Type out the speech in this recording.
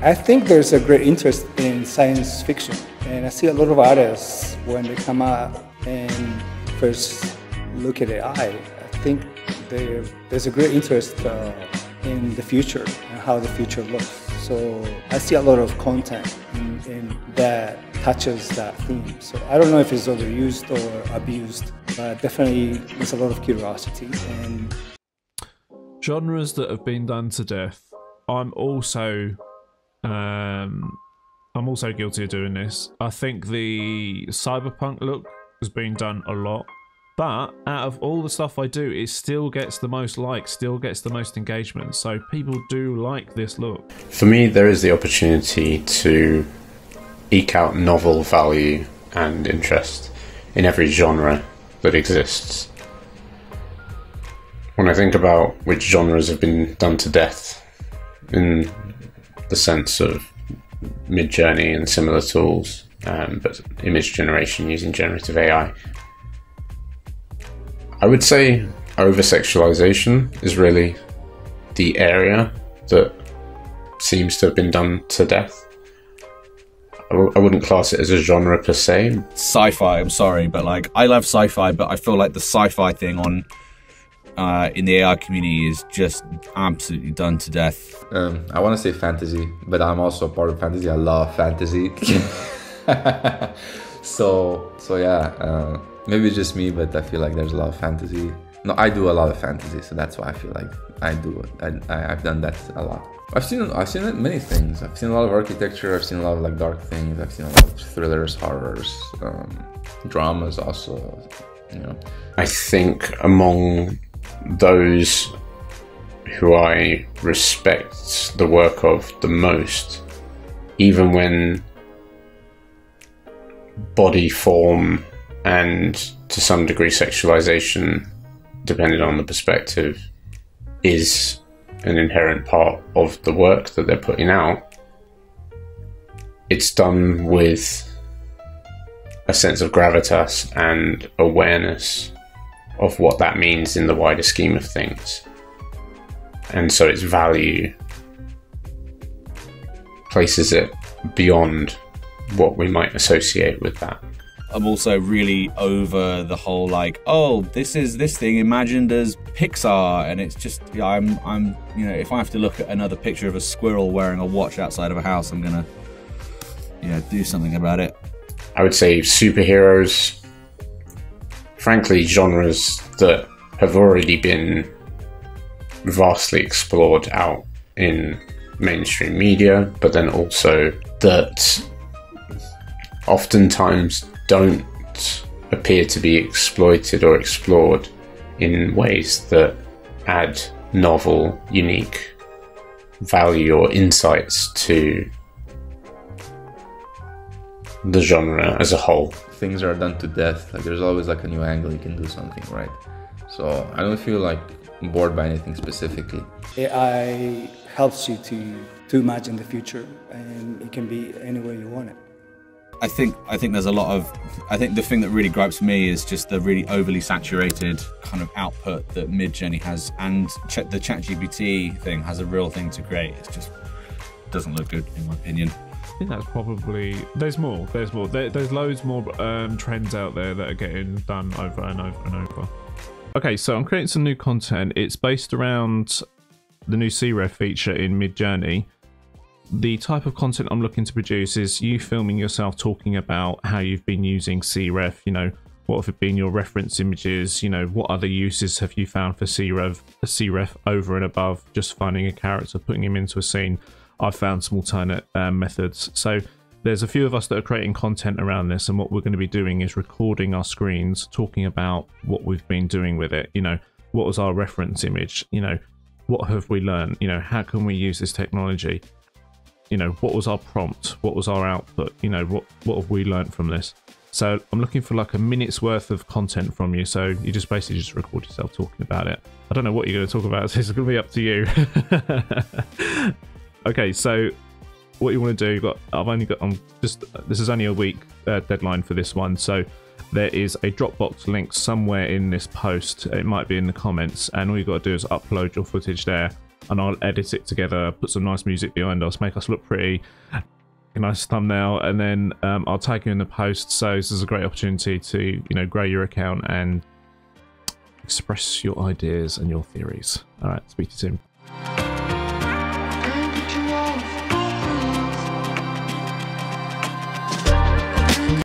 I think there's a great interest in science fiction, and I see a lot of artists when they come out and first look at AI. I think there's a great interest uh, in the future and how the future looks. So I see a lot of content in, in that touches that theme. So I don't know if it's overused or abused, but definitely there's a lot of curiosity and genres that have been done to death. I'm also um I'm also guilty of doing this. I think the cyberpunk look has been done a lot. But out of all the stuff I do, it still gets the most likes, still gets the most engagement. So people do like this look. For me, there is the opportunity to eke out novel value and interest in every genre that exists. When I think about which genres have been done to death in the sense of Midjourney and similar tools, um, but image generation using generative AI. I would say over sexualization is really the area that seems to have been done to death. I wouldn't class it as a genre per se. Sci-fi. I'm sorry, but like I love sci-fi, but I feel like the sci-fi thing on uh, in the AI community is just absolutely done to death. Um, I want to say fantasy, but I'm also a part of fantasy. I love fantasy. so so yeah, uh, maybe just me, but I feel like there's a lot of fantasy. No, I do a lot of fantasy, so that's why I feel like I do. I, I I've done that a lot. I've seen I've seen many things. I've seen a lot of architecture. I've seen a lot of like dark things. I've seen a lot of thrillers, horrors, um, dramas also. You know. I think among those who I respect the work of the most, even when body form and to some degree sexualization, depending on the perspective, is an inherent part of the work that they're putting out. It's done with a sense of gravitas and awareness of what that means in the wider scheme of things. And so its value places it beyond what we might associate with that. I'm also really over the whole like, oh, this is this thing imagined as Pixar, and it's just I'm I'm you know if I have to look at another picture of a squirrel wearing a watch outside of a house, I'm gonna yeah do something about it. I would say superheroes, frankly, genres that have already been vastly explored out in mainstream media, but then also that oftentimes don't appear to be exploited or explored in ways that add novel, unique value or insights to the genre as a whole. Things are done to death. Like there's always like a new angle you can do something, right? So I don't feel like bored by anything specifically. AI helps you to to imagine the future, and it can be anywhere you want it. I think I think there's a lot of I think the thing that really gripes me is just the really overly saturated kind of output that Midjourney has, and ch- the ChatGPT thing has a real thing to create. It just doesn't look good in my opinion. I think that's probably there's more. There's more. There, there's loads more um, trends out there that are getting done over and over and over. Okay, so I'm creating some new content. It's based around the new CREF feature in Midjourney the type of content I'm looking to produce is you filming yourself talking about how you've been using CREF, you know, what have been your reference images, you know, what other uses have you found for CREF, CREF over and above just finding a character, putting him into a scene. I've found some alternate um, methods. So there's a few of us that are creating content around this, and what we're going to be doing is recording our screens, talking about what we've been doing with it. You know, what was our reference image? You know, what have we learned? You know, how can we use this technology? you know, what was our prompt? What was our output? You know, what what have we learned from this? So I'm looking for like a minute's worth of content from you. So you just basically just record yourself talking about it. I don't know what you're going to talk about, so it's going to be up to you. okay, so what you want to do? Got I've only got I'm just this is only a week uh, deadline for this one, so there is a Dropbox link somewhere in this post. It might be in the comments, and all you got to do is upload your footage there and I'll edit it together, put some nice music behind us, make us look pretty, a nice thumbnail, and then um, I'll tag you in the post. So this is a great opportunity to you know grow your account and express your ideas and your theories. All right, speak to you soon.